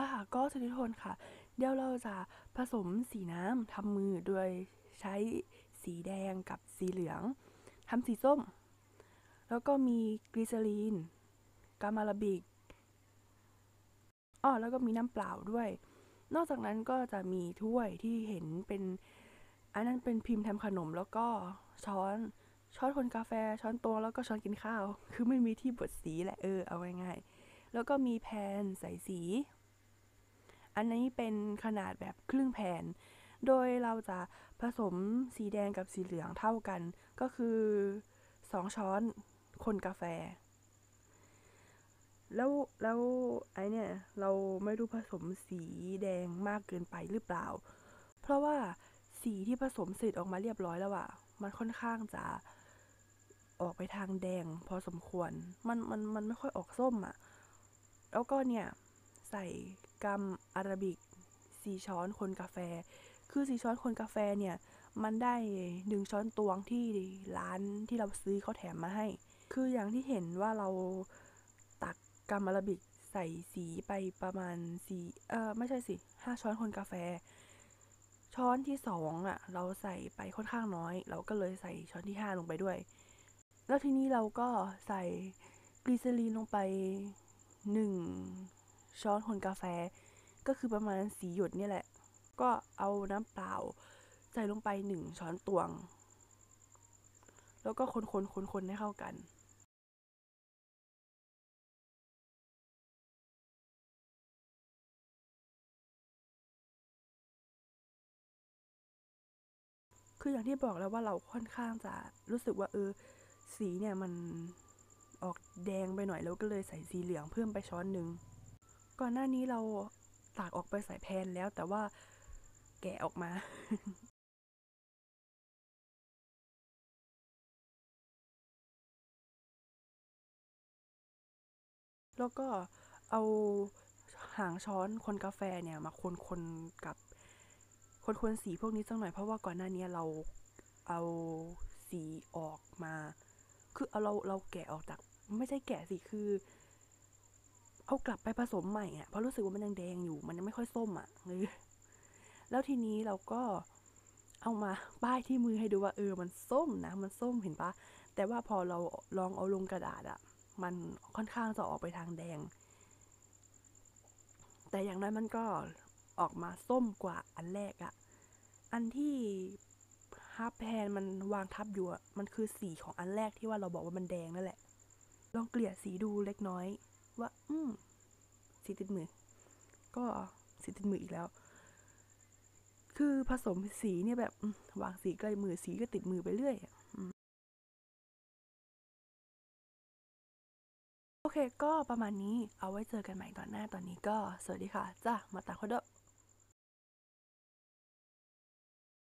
อ่าก็สวัสดีทุกคนค่ะ เดี๋ยวเราจะผสมสีน้ำทำมือโดยใช้สีแดงกับสีเหลืองทำสีส้ม แล้วก็มีกลีซอรีน กามาลาบิกอ้อแล้วก็มีน้ำเปล่าด้วย นอกจากนั้นก็จะมีถ้วยที่เห็นเป็น อันนั้นเป็นพิมพ์ทำขนมแล้วก็ช้อนช้อนคนกาแฟ ช้อนตวงแล้วก็ช้อนกินข้าว คือไม่มีที่บดสีแหละเออเอาง่ายๆแล้วก็มีแพนใส่สี อันนี้เป็นขนาดแบบครึ่งแผ่น โดยเราจะผสมสีแดงกับสีเหลืองเท่ากัน ก็คือสองช้อนคนกาแฟ แล้วแล้วไอเนี่ย เราไม่รู้ผสมสีแดงมากเกินไปหรือเปล่า เพราะว่าสีที่ผสมเสร็จออกมาเรียบร้อยแล้วอะมันค่อนข้างจะออกไปทางแดงพอสมควร มันมันมันไม่ค่อยออกส้มอะแล้วก็เนี่ย ใส่กัมอาราบิกสี่ช้อนคนกาแฟ คือสี่ช้อนคนกาแฟเนี่ย มันได้หนึ่งช้อนตวงที่ร้านที่เราซื้อเขาแถมมาให้ คืออย่างที่เห็นว่าเราตักกัมอาราบิกใส่สีไปประมาณสี่เออไม่ใช่สิห้าช้อนคนกาแฟ ช้อนที่สองอะ เราใส่ไปค่อนข้างน้อย เราก็เลยใส่ช้อนที่ห้าลงไปด้วย แล้วทีนี้เราก็ใส่กลีเซอรีนลงไปหนึ่ง ช้อนคนกาแฟ ก็คือประมาณสีหยดนี่แหละ ก็เอาน้ำเปล่า ใส่ลงไปหนึ่งช้อนตวง แล้วก็คนคนคนคนให้เข้ากันคืออย่างที่บอกแล้วว่าเราค่อนข้างจะรู้สึกว่าเออสีเนี่ยมันออกแดงไปหน่อยแล้วก็เลยใส่สีเหลืองเพิ่มไปช้อนหนึ่ง ก่อนหน้านี้เราตากออกไปใส่แพนแล้วแต่ว่าแกะออกมาแล้วก็เอาหางช้อนคนกาแฟเนี่ยมาคนคนกับคนคนสีพวกนี้สักหน่อยเพราะว่าก่อนหน้านี้เราเอาสีออกมา คือเอาเราเราแกะออกจากไม่ใช่แกะสิคือ เอากลับไปผสมใหม่อะเพราะรู้สึกว่ามันยังแดงอยู่ มันยังไม่ค่อยส้มอะเออแล้วทีนี้เราก็เอามาป้ายที่มือให้ดูว่า เออ มันส้มนะมันส้มเห็นปะแต่ว่าพอเราลองเอาลงกระดาษอะ มันค่อนข้างจะออกไปทางแดง แต่อย่างน้อยมันก็ออกมาส้มกว่าอันแรกอะอันที่ฮับแพนมันวางทับอยู่อะมันคือสีของอันแรกที่ว่าเราบอกว่ามันแดงนั่นแหละ ลองเกลี่ยสีดูเล็กน้อย ว่า อืมสีติดมือ ก็สีติดมืออีกแล้ว คือผสมสีเนี่ยแบบวางสีใกล้มือสีก็ติดมือไปเรื่อยอะโอเค ก็ประมาณนี้เอาไว้เจอกันใหม่ตอนหน้าตอนนี้ก็ สวัสดีค่ะ จ้ามาตาคด